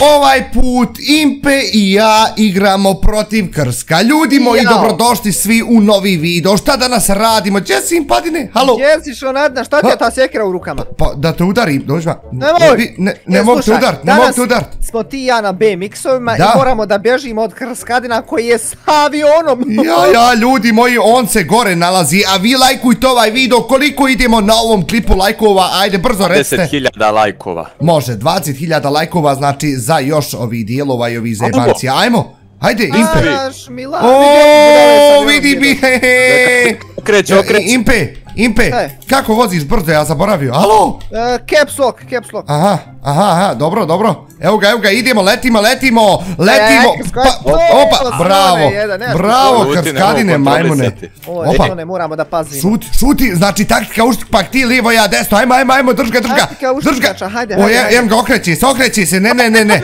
Ovaj put Impe i ja igramo protiv Krska. Ljudi moji, Jao. dobrodošli svi u novi video. Šta danas radimo? Gdje si Impadine? Halo? Gdje si Šonadna, šta ti je ta sjekira u rukama? Pa da te udarim, dođi ma. Nemoj! Vi- Ne, ne mogu te udart, ne mogu danas te udart. smo ti i ja na BMX-ovima i moramo da bježimo od Krskadina koji je s avionom. Ja, ja, ljudi moji, on se gore nalazi, a vi lajkujte ovaj video, koliko idemo na ovom klipu lajkova, ajde, brzo recite. 10.000 lajkova. Može, 20.000 lajkova, znači za još ovih dijelova i ovih zebancija. Ajmo, ajde, Impe. Naš Mila, O, vidi mi, he. Okreće, okreće. Impe, Impe, E. kako voziš brzo, ja zaboravio, alo? E, Caps lock, caps lock. Aha, aha, aha, dobro, dobro. Evo ga, evo ga, idemo, letimo, letimo, letimo. E, Pa, opa, bravo, jedan, bravo, krskadine, majmune. Opa. ne moramo da pazimo. Šuti, šuti, znači taktika uštipak ti lijevo, ja desno, ajmo, ajmo, ajmo, drž ga, drž ga, Taktika drž ga. hajde, O, hajde, je- hajde. jem ga, okreći se, okreći se, ne, ne, ne, ne.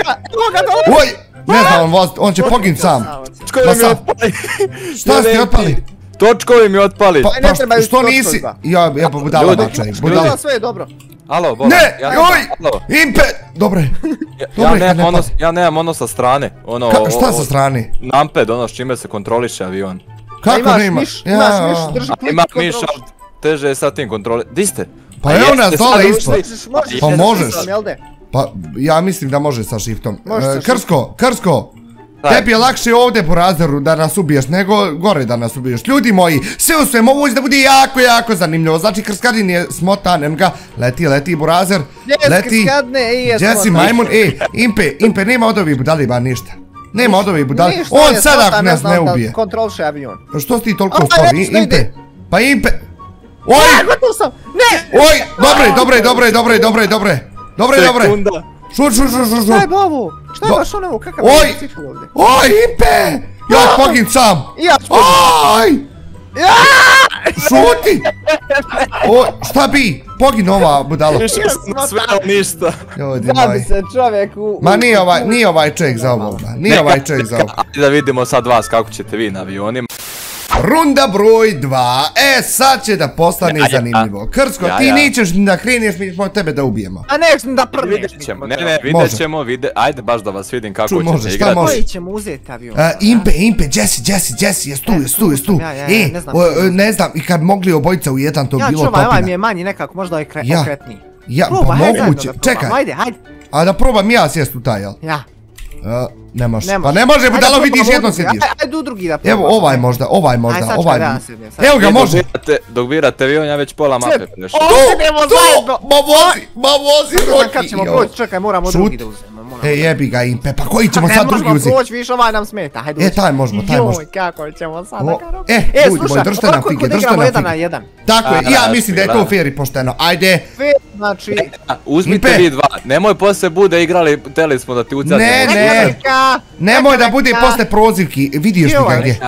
Oj, ne znam, on, voz, on će pogin sam. Šta ste otpali? Točkovi mi otpali. Pa, Aj, ne pa trebaju što nisi, ja, ja pa budala Ljudi, budala. Sve je dobro. Alo, Bola. Ne, ja, oj, alo. Impe, dobre. Ja, Dobro ja, je kad nemam ne ono, pali. ja nemam ono sa strane. Ono, Ka- šta o- sa strane? Numpad, ono s čime se kontroliše avion. Kako imaš nema? miš, Ja, imaš miš, drži klik miš, ali teže je sa tim kontroli... Di ste? Pa A evo jeste, nas sad dole ispod. Pa možeš. Pa, ja mislim da može sa shiftom. E, shiftom. Krsko, Krsko. Tebi je lakše ovdje po razeru da nas ubiješ nego gore da nas ubiješ. Ljudi moji, sve u svemu ovo da bude jako, jako zanimljivo. Znači Krskadin je smotan, em ga, leti, leti burazer, Gdje je leti. Krskadne, ej, je Gdje si smotan. majmun, e, Impe, Impe, nema od ovih budali ba ništa. Nema od ovih budali, Ništa on sada nas ne ubije. Kontroliše avion. Što si ti toliko spori, ne Impe? Pa Impe, Oj, oj, gotov sam! Ne! oj, dobre, dobre, dobre, dobre, dobre, dobre. Dobre, dobre. Šut, šut, šut, šut, Šta je ovo? Šta je baš ono, kakav Oj! je bicikl ovdje? Oj, Impe! Ja pogin sam! Ja ću Oj! Šuti! Oj, šta bi? Pogin ova budala. Sve, ali ništa. Ljudi Zabi moji. se čovjek u... Ma nije ovaj, nije ovaj čovjek za ovo. Nije ovaj čovjek za ovo. Ajde da vidimo sad vas kako ćete vi na avionima. Runda broj 2. E, sad će da postane Ja, ja. zanimljivo. Krsko, Ja, ti ja. nećeš da kreneš, mi ćemo tebe da ubijemo. A neš da prdneš. Vidjet ćemo, ne ne, vidjet ćemo, vide, ajde baš da vas vidim kako ćete može, šta igrati. može? Koji ćemo uzeti avion? E, Impe, Impe, Jesse, Jesse, Jesse, jes tu, jes tu, jes tu. Ja, ja, ja, E, ne znam. o, e, ne znam, i kad mogli obojica u jedan, to bi Ja bilo čuvaj, ovaj mi topina. je manji nekako, možda ovaj Ja. okretniji. Ja, pa moguće. da. Čekaj, Ajde, hajde. a da probam ja sjest u taj, jel? Ja. E, ne može. Ne Pa ne može, budalo vidiš jedno sjediš. Ajde, u drugi da probamo. Evo ovaj možda, ovaj možda, Aj, ovaj. Evo ga, Vi može. Dok birate, birate avion, ja već pola mape prešao. O, idemo zajedno. Ma vozi, ma vozi, Ne Roki. kad ćemo jo. proći, čekaj, moramo Šut. drugi da uzmemo. moramo. E, jebi ga Impe, pa koji ćemo Ne sad drugi možemo uzeti? proći, viš ovaj nam smeta, hajde E, taj možemo, taj Joj, možemo. kako ćemo sada karo. e, E, ljudi moji, slušaj, držite na ovako fige, držite na jedan fige. na jedan. Tako je, ja da, mislim da je to da. fair i pošteno. Ajde. Fe, znači... Uzmite vi dva, nemoj poslije bude igrali, teli smo da ti ucadimo. Ne, ne. Nemoj da bude posle prozivki, vidiš ti ga gdje.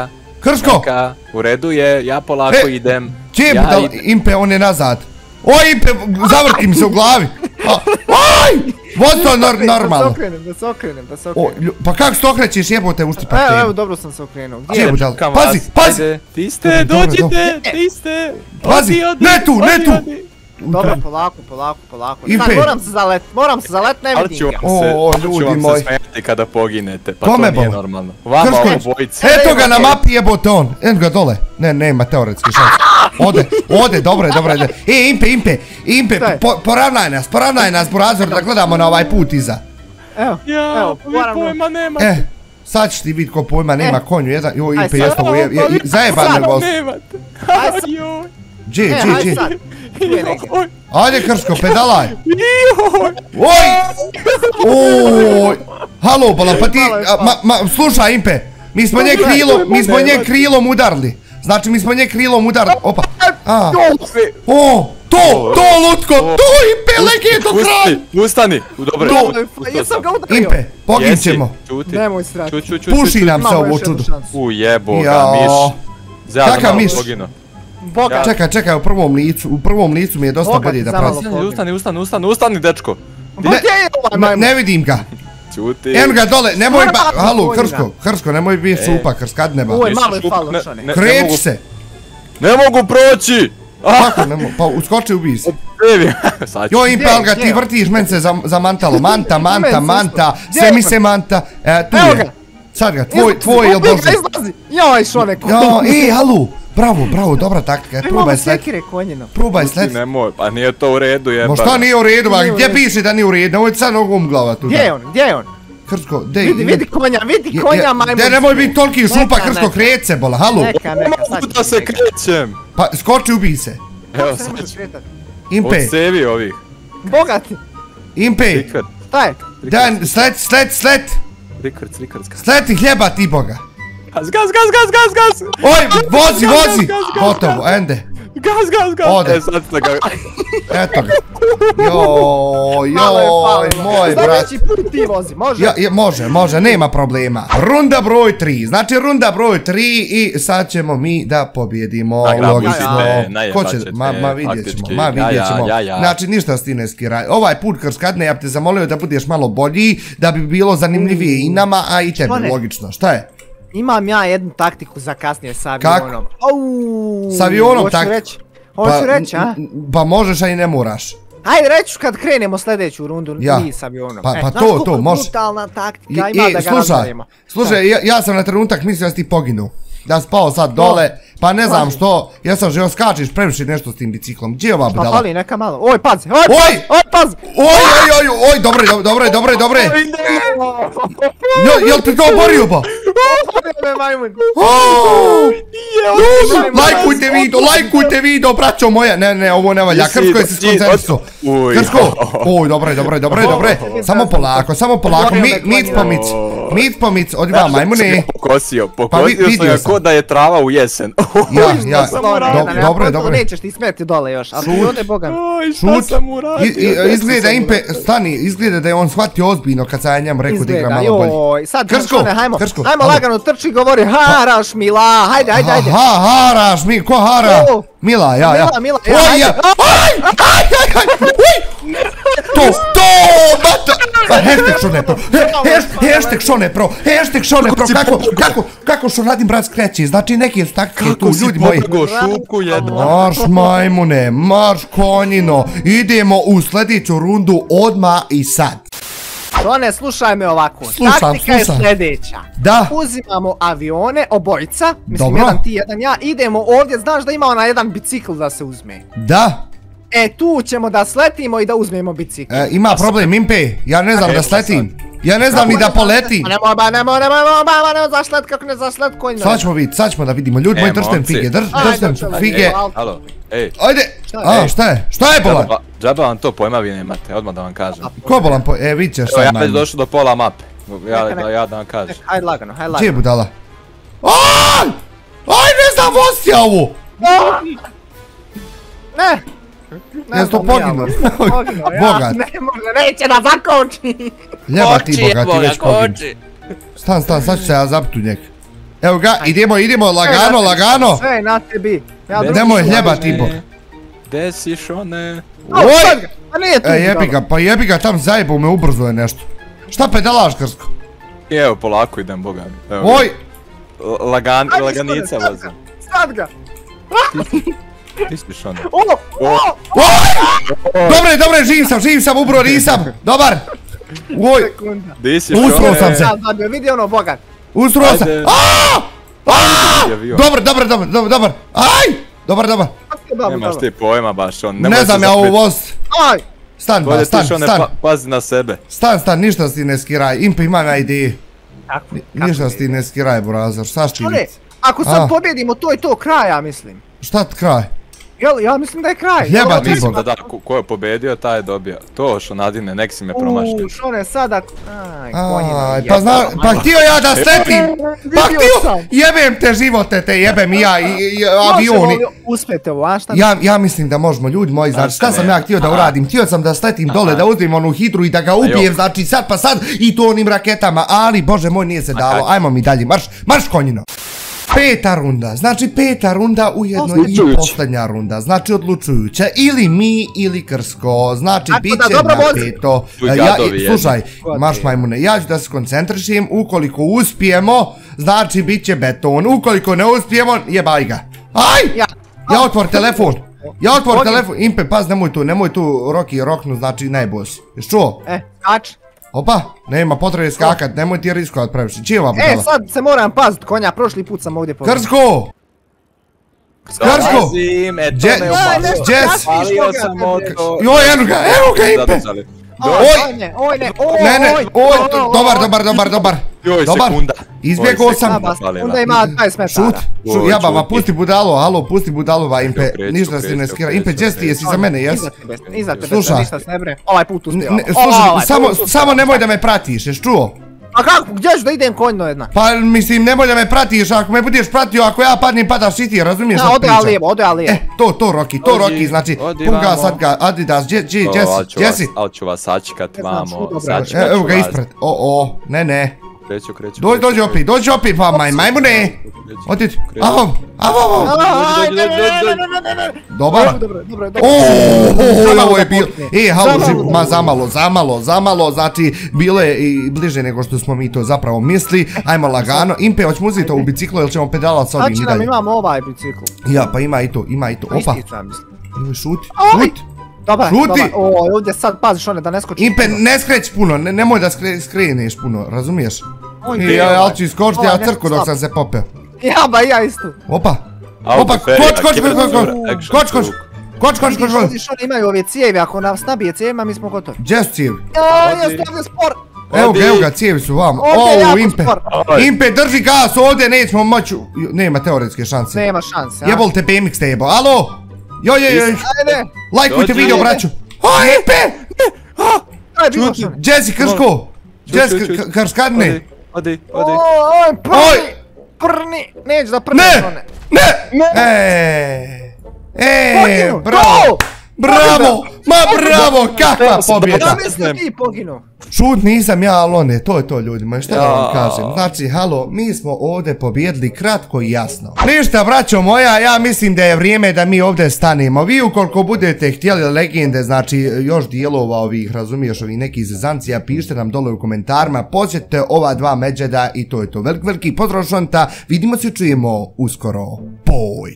Krško, neka, u redu je, ja polako E, idem. gdje je ja idem. Impe, on je nazad. Oj, Impe, zavrti mi se u glavi. Oj, vozi to nor- Da se normalno. okrenem, da se okrenem, da se O, okrenem. lju- pa kako se okrećeš jebote ušti pa Evo, evo, dobro sam se okrenuo. Gdje je? Pazi, pazi, Ti ste, dođite, ti ste. Pazi, ne tu, ne tu. Dobro, polako, polako, polako. Sad moram se zalet, moram se zalet, ne ću vidim ga. se, O, ali ću ljudi vam moji. se kada poginete, pa Kome, to nije normalno. Vama Krško, obojici. Eto ga na mapi jebote on, evo ga dole. Ne, nema teoretski šans. Ode, ode, dobro je, dobro je. E, Impe, Impe, Impe, po- poravnaj nas, poravnaj nas, Burazor, da gledamo na ovaj put iza. Evo, Ja, evo, vi moram... pojma nemate. E, sad ćeš ti vidjeti ko pojma nema konju, jedan, joj, Impe, jesmo, je, je, vas. Nemate. Aj, sad. Gdje, gdje, gdje? je Ajde, Krško, pedalaj. Oj! Oj! Halo, Bala, pa ti, Malo je a, ma, ma, slušaj, Impe, mi smo nje krilom, mi smo nje krilom udarli. Znači, mi smo nje krilom udarli, opa. A, o, to, to, Lutko, to, Impe, legeto kralj. Pusti, ustani. Dobro, To. dobro, pustio Jesam ga udario. Impe, pogin ćemo. Čuti. Nemoj srati. Puši nam se ovo čudo. šansu. U jebo ga, Jao. miš. Zjadno Kakav malo miš? Boga. Čekaj, čekaj, u prvom licu, u prvom licu mi je dosta bolje da pratim. Ustani, ustani, ustani, ustani, dečko. Je Ne, majmun? ne vidim ga. Čuti. Evo ga dole, nemoj ba, halo, Hrsko, Hrsko, nemoj biti E. šupa, Hrskad neba. Ovo je malo je falo, ne- ne- ne mogu- se. Ne mogu proći! Kako ne mo- Pa uskoči ubij se. Evi, sad ću. Joj, Impe, Gdje, ali ga ti vrtiš, meni se za- zamantalo. Manta, manta, manta, sve mi je se manta. E, tu Evo je. ga. Sad ga, tvoj, tvoj, ga, došao? izlazi. Joj, Šone, Ja, e, halu, bravo, bravo, dobra taktika, Imamo probaj sled, sekire konjino. probaj sled. Nemoj, pa nije to u redu Ma jebano. šta nije u redu, u gdje piše da nije u redu, nemoj sad nogom glava tu. Gdje je on, gdje je on? Krsko, dej. Vidi, vidi konja, vidi Je- konja, je- majmun. De, nemoj biti toliki šupa, Neka, krsko, krece, bola, halu. Neka, neka, sad ću da ti se krećem. Pa, skoči, ubij se. Evo Sad ću. Impe, Od sevi ovih. Bogati, Impe, Rikard. šta je? dan, sled, sled, sled, Rikard, Rikard, gaz. sled ti hljeba ti boga. Gaz, gaz, gaz, gaz, gaz, gaz. Oj, vozi, vozi, gotovo, ende, Gaz, gaz, gaz. Ode. E, sad ste ga... eto ga. Joj, joj, moj brat. Sljedeći put ti vozi, može? Ja, ja, može, može, nema problema. Runda broj 3, znači runda broj 3 i sad ćemo mi da pobjedimo, logično. Ko će, ma, ma vidjet ćemo, ma vidjet ćemo. ja, ja. Znači ništa si ti ne skiraj. Ovaj put krskadne, ja bi te zamolio da budeš malo bolji, da bi bilo zanimljivije i nama, a i tebi, logično. Šta je? Imam ja jednu taktiku za kasnije sa Kako? avionom. Au, S avionom hoću tak- reći. A? Pa možeš, a i ne moraš. Hajde reću kad krenemo sljedeću rundu, Ja. mi s avionom. Pa- E, pa to, to, može. brutalna taktika ima i, da ga slušaj, slušaj, ja, ja sam na trenutak mislio da si ti poginu. Da si pao sad dole, pa ne znam što, ja sam žeo skačiš previše nešto s tim biciklom. Gdje je ova Pa budala? fali neka malo. Oj, pazi, oj, Oj! oj, pazi. Oj, oj, oj, oj, dobre, dobre, dobre, dobre, dobre. Jel, jel ti to oborio ba? Oj, majmun. Oh! Lajkujte video, lajkujte video, braćo moja. Ne, ne, ovo ne valja. Krsko je se ti- skoncentrisao. Uj. Krsko, oj, dobre, dobre, dobre, dobre. Samo polako, samo polako. Mi, mic po mic, mic po mic, od dva majmune. Pokosio, Pa pokosio sam ga ko da je trava u jesen. Ja, ja, Slone, do- jedan, ja dobre, gotovo dobre. Nećeš ti smeti dole još, ali ode boga. Šut, sam uradio? I- i- izgleda Impe, stani, izgleda da je on shvatio ozbiljno kad sam ja njemu rekao da igra malo bolje. Krsko, Krsko, halo. lagano trči, govori, haraš Mila, hajde, hajde, hajde. Aha, haraš mi, ko hara? Mila, ja, ja. Mila, Mila, ja, Oj, ja. Aj, aj, aj, aj, uj. To, to, bata. Pa hashtag Šone Pro, hashtag Šone Pro, hashtag Šone Pro, kako, kako, kako što radim brat skreći, znači neki su taktike tu, Kako si ljudi moji. potrgo šupku jednu? Marš majmune, marš konjino, idemo u sljedeću rundu odma i sad. Šone, slušaj me ovako. Slušam, Taktika slušam. je sljedeća. Da. Uzimamo avione, obojica, mislim Dobro. jedan ti, jedan ja, idemo ovdje, znaš da ima ona jedan bicikl da se uzme. Da, E, tu ćemo da sletimo i da uzmemo bicikl. e, ima problem Impe, ja ne znam da sletim, ja ne znam ni da poletim. Pa nemoj ba, nemoj, nemoj, nemoj, ba, ne znaš let, kako ne znaš let, konj. Sad ćemo vidjeti, sad ćemo da vidimo, ljudi moji E, držtem momci. fige, držtem fige. ej. Ajde, a šta je, šta je bolan? Džaba, vam to pojma vi nemate, odmah da vam kažem. Ko bolan, po- e vidit ćeš Evo, ja sad već došao do pola mape. Ja, da, ja da vam kažem. Hajde lagano, hajde Gdje je lagano. budala? Aj! Aj, ne znam voziti ja ovo! Ne! Ne ja, poginuo? Poginuo, ja. Bogat. Ne može, neće da zakoči. Ljeba ti boga, ti već poginu. Stan, stan, sad ću se ja zapit u njeg. Evo ga, idemo, idemo, lagano, lagano. Sve na tebi. Ja Nemoj sam. hljeba ti bog. Gde si šone? Oj! A nije tu. E, jebi ga, pa jebi ga, tam zajebao me, ubrzo je nešto. Šta pedalaš, Krsko? Evo, polako idem, boga mi. Oj! Lagan, Ajde, laganica vozim. Sad ga. Ti si šone. O, o, Oj! Dobre, dobre, živ sam, živ sam, ubro nisam. Dobar. Oj, Usro sam se. Vidi ono bogat. usro sam. Aaaa! Aaaa! Dobar, dobar, dobar, dobar. Aj! Dobar, dobar. Dobro, Nemaš ti pojma baš on. Ne znam ja ovo voz. Aj, Stan, ba, stan, stan. pa, pazi na sebe. Stan, stan, ništa si ne skiraj. Impe ima na ideji. Ništa si ne skiraj, burazor. Šta ako sad pobjedimo, to je to kraja, mislim. Šta kraj? Jel, ja mislim da je kraj. Jeba ti mislim Bog. Da, da, ko, ko je pobedio, taj je dobio. To šonadine, nek si me promašio. Uuu, šone sada... Aj, konjina, Aj, pa zna, pa htio ja da sletim. Pa Vidio htio, sam. jebem te živote, te jebem i ja i, i Možemo avioni. li uspjeti ovo, a šta? Ja, ja mislim da možemo, ljudi moji, znači šta sam ja htio da uradim? Htio sam da sletim dole, da uzmem onu hidru i da ga ubijem, znači sad pa sad i to onim raketama, ali bože moj nije se dalo, ajmo mi dalje, marš, marš konjino. Peta runda, znači peta runda ujedno i posljednja runda, znači odlučujuća, ili mi ili Krsko, znači bit će Ja, gadovi jedni. slušaj, marš majmune, ja ću da se koncentrišem, ukoliko uspijemo, znači bit će beton, ukoliko ne uspijemo, jebaj ga. Aj! Ja. Otvor telefon. Ja otvor telefon, Impe, paz, nemoj tu, nemoj tu Rocky roknu, znači najbos. Jesi čuo? E, kač. Opa, nema potrebe skakat, nemoj ti riskovat previše. Čije ova E, budala? sad se moram pazit konja, prošli put sam ovdje poginuo. Krsko! Krsko! Dolazim, e to me nešto Jess! Joj, eno ga, evo ga Impe! Oj! Oj, ne, oj, ne, oj, Ne, ne, oj, dobar, dobar, dobar, dobar. Joj, Dobar. sekunda. Izbjegao sam. sekunda ima 20 metara. Šut, šut, čuti. pusti budalo, halo, pusti budalo, va Impe, ništa si ne skira. Impe, gdje si jesi za mene, jes? Iza tebe, iza tebe, Slušaj. ništa se ne bre. Ovaj put uspio. Slušaj, samo, samo nemoj da me pratiš, jesi čuo? A kako, gdje ću da idem konjno jedna? Pa mislim, nemoj da me pratiš, ako me budeš pratio, ako ja padnem padaš i ti, razumiješ Ja, šta ode ja pričam? lijevo, ode ja lijevo. E, to, to Rocky, to Rocky, znači, odi pun gas, vamo. sad ga, Adidas, gdje, gdje, gdje si, ću gdje si? Ali ću vas sačekat vamo, sačekat E, Evo ću ga vas. ispred, o, o, ne, ne. Kreću, kreću. Dođi, dođi opet, dođi opet, pa maj, majmune! kreću. Oti, Kreću. avo, avo, avo, Aj, dođi, ne, dođi, ne, dođi, ne, dođi. ne, ne, ne, ne. dobar. Dobro, dobro, dobro. O, ovo je bilo, e, halo, ma zamalo, zamalo, zamalo, znači, bilo je i bliže nego što smo mi to zapravo misli, ajmo lagano, Impe, hoćemo uzeti ovu biciklu ili ćemo pedalat sa ovim Znači i nam dalje? imamo ovaj bicikl. Ja, pa ima i to, ima i to, opa, Isti sam mislim. Joj, šuti, šuti. Dobar, Šuti! dobar. O, ovdje sad paziš one da ne skoči. Impe, ne skreć puno, ne, nemoj da skre, skreneš puno, razumiješ? Oj, I ne, ja, ali ću iskočiti, Ovaj ja crku dok sam se popeo. Ja, ba ja isto. Opa, opa, koč, koč, koč, koč, koč, koč, koč, koč, koč, koč, koč, Vidiš, oni imaju ove cijevi, ako nas nabije cijevima, mi smo gotovi. gdje su cijevi? Ja, jeste ovdje spor. Evo ga, evo ga, cijevi su vam. Ovdje je O, jako Impe. Impe, drži gas, ovdje nećemo moći, nema teoretske šanse. Nema šanse, a? Jebol te BMX te jebo, alo? Joj, joj, joj, Ajde, lajkujte Dođi. video, braću. O, Impe, aj, bilo Čuti. Jesse Krško, Jesse. Krškadne. Odi, odi. Oj, prni, prni, neću da prni Ne, ne, Ne. e, e, Poginu, bravo, bravo, ma bravo, kakva pobjeda. Ja mislim ti poginu. Šut nisam ja, ali one, to je to ljudima, šta da vam kažem. Znači, halo, mi smo ovdje pobjedili kratko i jasno. Ništa, braćo moja, ja mislim da je vrijeme da mi ovdje stanemo. Vi ukoliko budete htjeli legende, znači još dijelova ovih, razumiješ, ovih nekih zezancija, pišite nam dole u komentarima, posjetite ova dva međeda i to je to. Velik, veliki pozdrav šonta, vidimo se i čujemo uskoro. Boj!